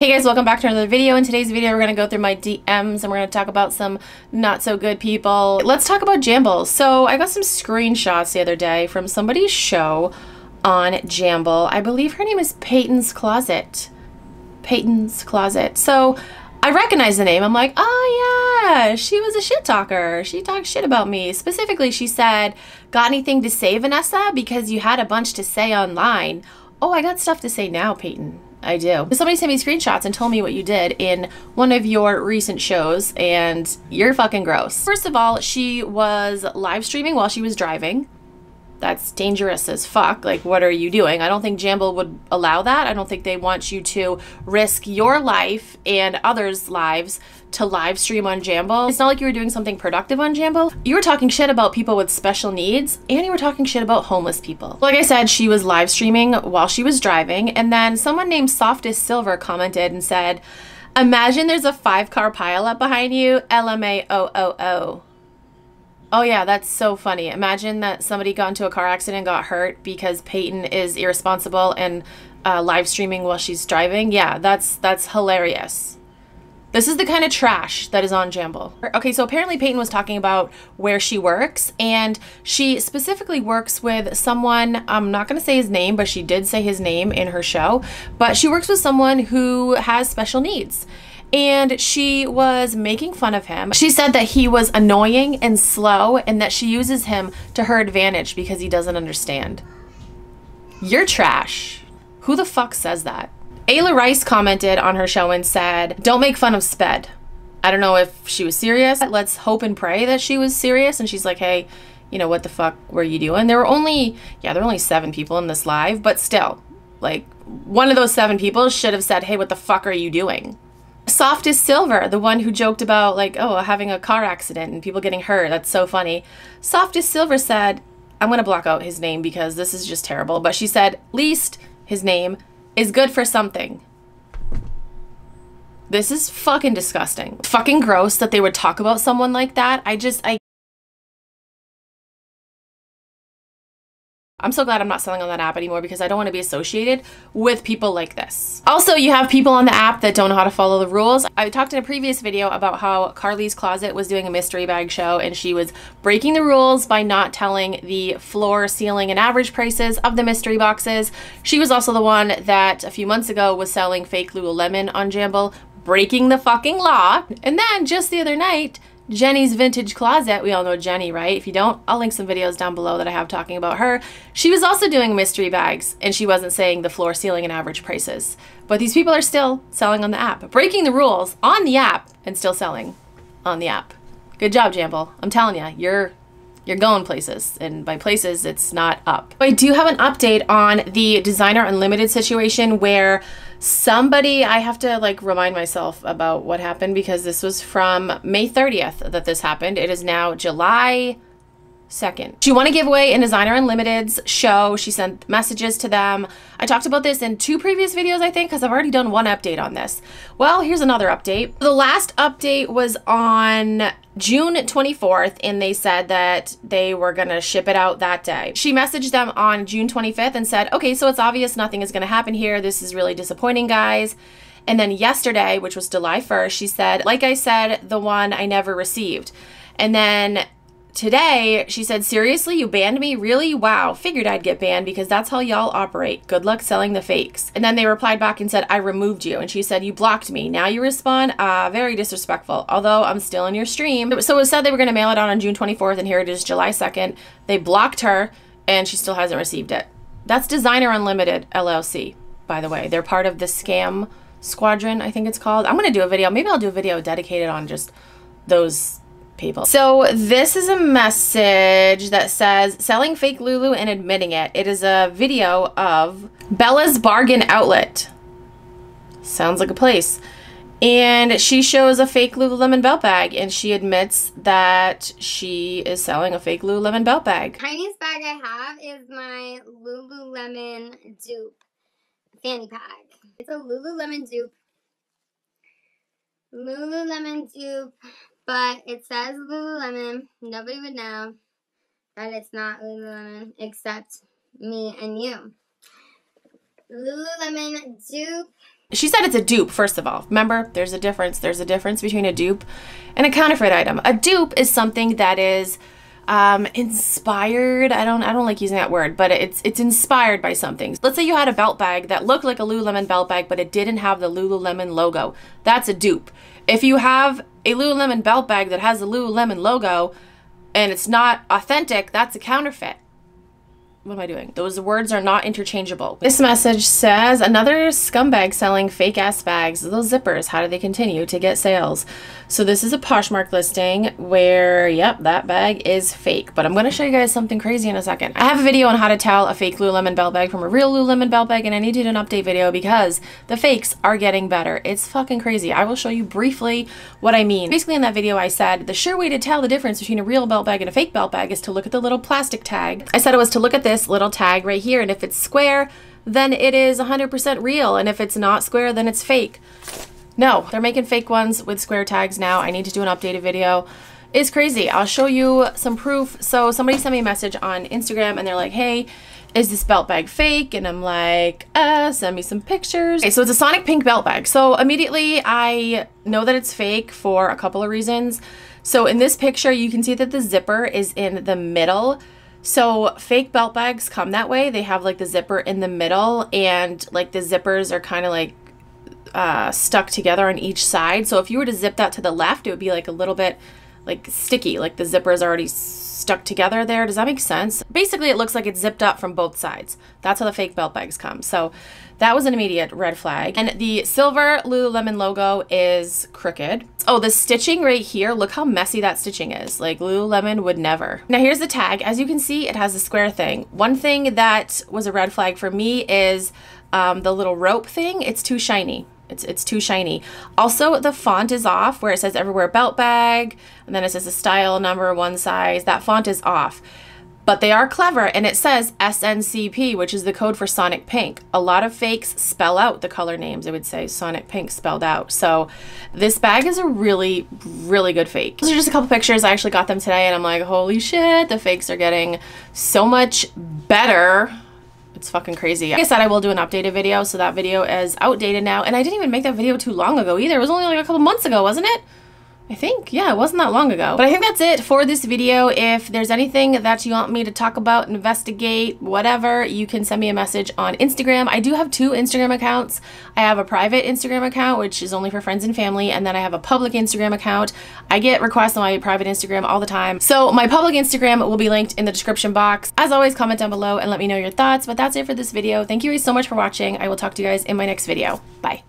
Hey guys, welcome back to another video. In today's video, we're going to go through my DMs and we're going to talk about some not so good people. Let's talk about Jamble. So I got some screenshots the other day from somebody's show on Jamble. I believe her name is Peyton's Closet. Peyton's Closet. So I recognize the name. I'm like, oh yeah, she was a shit talker. She talked shit about me. Specifically, she said, got anything to say, Vanessa? Because you had a bunch to say online. Oh, I got stuff to say now, Peyton. I do. Somebody sent me screenshots and told me what you did in one of your recent shows, and you're fucking gross. First of all, she was live streaming while she was driving. That's dangerous as fuck. Like, what are you doing? I don't think Jamble would allow that. I don't think they want you to risk your life and others' lives to live stream on Jamble. It's not like you were doing something productive on Jamble. You were talking shit about people with special needs and you were talking shit about homeless people. Like I said, she was live streaming while she was driving and then someone named Softest Silver commented and said, Imagine there's a five car pileup behind you, LMAO. Oh yeah, that's so funny. Imagine that somebody got into a car accident got hurt because Peyton is irresponsible and uh, live streaming while she's driving. Yeah, that's that's hilarious. This is the kind of trash that is on Jamble. Okay, so apparently Peyton was talking about where she works, and she specifically works with someone, I'm not gonna say his name, but she did say his name in her show, but she works with someone who has special needs. And she was making fun of him. She said that he was annoying and slow, and that she uses him to her advantage because he doesn't understand. You're trash. Who the fuck says that? Ayla Rice commented on her show and said, Don't make fun of Sped. I don't know if she was serious. Let's hope and pray that she was serious. And she's like, Hey, you know, what the fuck were you doing? There were only, yeah, there were only seven people in this live, but still, like, one of those seven people should have said, Hey, what the fuck are you doing? Soft Softest Silver, the one who joked about, like, oh, having a car accident and people getting hurt. That's so funny. Soft Softest Silver said, I'm going to block out his name because this is just terrible. But she said, least his name is good for something. This is fucking disgusting. Fucking gross that they would talk about someone like that. I just, I I'm so glad I'm not selling on that app anymore because I don't want to be associated with people like this. Also, you have people on the app that don't know how to follow the rules. I talked in a previous video about how Carly's Closet was doing a mystery bag show and she was breaking the rules by not telling the floor, ceiling, and average prices of the mystery boxes. She was also the one that a few months ago was selling fake Lululemon on Jamble, breaking the fucking law. And then just the other night, Jenny's Vintage Closet. We all know Jenny, right? If you don't, I'll link some videos down below that I have talking about her. She was also doing mystery bags and she wasn't saying the floor, ceiling, and average prices. But these people are still selling on the app, breaking the rules on the app and still selling on the app. Good job, Jamble. I'm telling you, you're you're going places and by places it's not up. I do have an update on the designer unlimited situation where somebody i have to like remind myself about what happened because this was from may 30th that this happened. It is now july second. She won a giveaway in Designer Unlimited's show. She sent messages to them. I talked about this in two previous videos, I think, because I've already done one update on this. Well, here's another update. The last update was on June 24th, and they said that they were going to ship it out that day. She messaged them on June 25th and said, okay, so it's obvious nothing is going to happen here. This is really disappointing, guys. And then yesterday, which was July 1st, she said, like I said, the one I never received. And then Today, she said, Seriously, you banned me? Really? Wow. Figured I'd get banned because that's how y'all operate. Good luck selling the fakes. And then they replied back and said, I removed you. And she said, You blocked me. Now you respond, Ah, very disrespectful. Although I'm still in your stream. So it was said they were going to mail it out on June 24th, and here it is July 2nd. They blocked her, and she still hasn't received it. That's Designer Unlimited LLC, by the way. They're part of the scam squadron, I think it's called. I'm going to do a video. Maybe I'll do a video dedicated on just those people. So this is a message that says selling fake Lulu and admitting it. It is a video of Bella's Bargain Outlet. Sounds like a place. And she shows a fake Lululemon belt bag and she admits that she is selling a fake Lululemon belt bag. Tiniest bag I have is my Lululemon dupe fanny pack. It's a Lululemon dupe. Lululemon dupe but it says Lululemon. Nobody would know that it's not Lululemon except me and you. Lululemon dupe She said it's a dupe, first of all. Remember, there's a difference. There's a difference between a dupe and a counterfeit item. A dupe is something that is um, inspired. I don't I don't like using that word, but it's it's inspired by something. Let's say you had a belt bag that looked like a Lululemon belt bag, but it didn't have the Lululemon logo. That's a dupe. If you have a Lululemon belt bag that has the Lululemon logo and it's not authentic, that's a counterfeit what am I doing? Those words are not interchangeable. This message says another scumbag selling fake ass bags. Those zippers, how do they continue to get sales? So this is a Poshmark listing where, yep, that bag is fake. But I'm going to show you guys something crazy in a second. I have a video on how to tell a fake Lululemon belt bag from a real Lululemon belt bag and I need to do an update video because the fakes are getting better. It's fucking crazy. I will show you briefly what I mean. Basically in that video I said the sure way to tell the difference between a real belt bag and a fake belt bag is to look at the little plastic tag. I said it was to look at this this little tag right here. And if it's square, then it is 100% real. And if it's not square, then it's fake. No, they're making fake ones with square tags now. I need to do an updated video. It's crazy. I'll show you some proof. So somebody sent me a message on Instagram and they're like, hey, is this belt bag fake? And I'm like, uh, send me some pictures. Okay, so it's a Sonic Pink belt bag. So immediately I know that it's fake for a couple of reasons. So in this picture, you can see that the zipper is in the middle so fake belt bags come that way. They have like the zipper in the middle and like the zippers are kind of like uh, stuck together on each side. So if you were to zip that to the left, it would be like a little bit like sticky, like the zipper is already stuck together there. Does that make sense? Basically, it looks like it's zipped up from both sides. That's how the fake belt bags come. So that was an immediate red flag. And the silver Lululemon logo is crooked. Oh, the stitching right here, look how messy that stitching is. Like Lululemon would never. Now here's the tag. As you can see, it has a square thing. One thing that was a red flag for me is um, the little rope thing. It's too shiny. It's, it's too shiny. Also, the font is off where it says everywhere belt bag, and then it says a style number, one size. That font is off. But they are clever, and it says SNCP, which is the code for Sonic Pink. A lot of fakes spell out the color names. It would say Sonic Pink spelled out. So this bag is a really, really good fake. These are just a couple pictures. I actually got them today, and I'm like, holy shit, the fakes are getting so much better it's fucking crazy. Like I said, I will do an updated video, so that video is outdated now. And I didn't even make that video too long ago either. It was only like a couple months ago, wasn't it? I think, yeah, it wasn't that long ago. But I think that's it for this video. If there's anything that you want me to talk about, investigate, whatever, you can send me a message on Instagram. I do have two Instagram accounts. I have a private Instagram account, which is only for friends and family, and then I have a public Instagram account. I get requests on my private Instagram all the time. So my public Instagram will be linked in the description box. As always, comment down below and let me know your thoughts. But that's it for this video. Thank you guys so much for watching. I will talk to you guys in my next video. Bye.